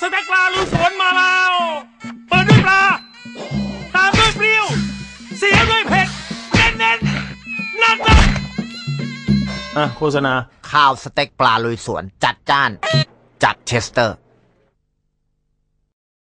สเต็กปลาลุยสวนมาแล้วเปิดด้วยปลา ตามด้วยเปรี้ยว เสียด้วยเผ็ดเน้นๆนักนักอะโฆษณาข้าวสเต็กปลาลุยสวนจัดจ้าน จัดเชสเตอร์